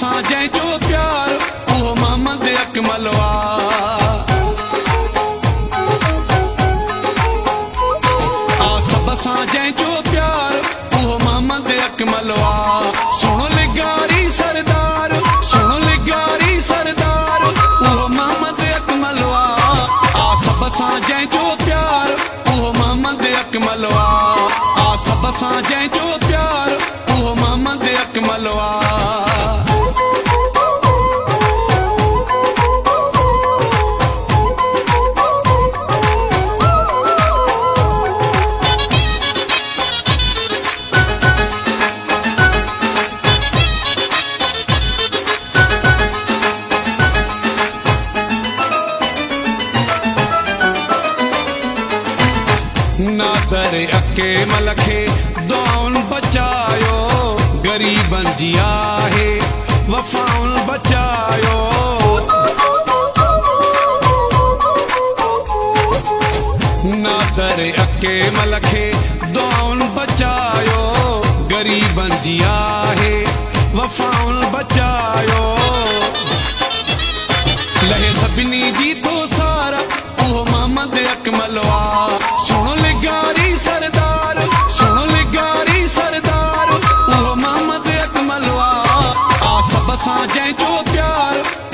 असां प्यार मोहम्मद अकमल आ सभ सां सरदार सुण लिगारी सरदार उहो मोहम्मद अकमल आ सभ सां जंहिंजो मोहम्मद अकमल आ सभ नादर अके मलखे दुआउन बचायो, गरीबन जी आहे वफ़ाउन बचायो। नादर अके मलखे दुआउन बचायो, गरीबन जी आहे वफ़ाउन बचायो। लहे सभिनी जी तो सारा, उहो मोहम्मद अकमल वा आ सब सां जंहिंजो प्यार।